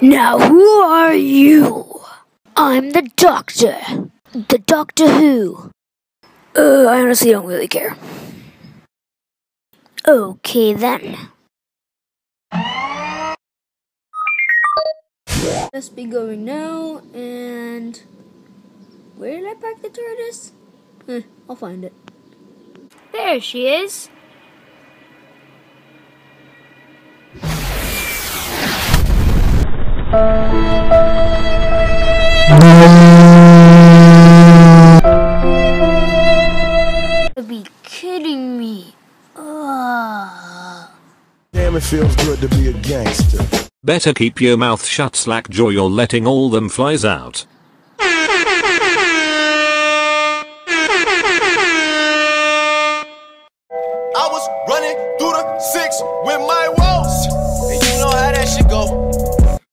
Now who are you? I'm the Doctor. The Doctor Who. Uh, I honestly don't really care. Okay then. Let's be going now, and where did I park the TARDIS? Eh, I'll find it. There she is. be kidding me. Ugh. Damn, it feels good to be a gangster. Better keep your mouth shut, slack Slackjaw. You're letting all them flies out. I was running through the six with my walls, and you know how that should go.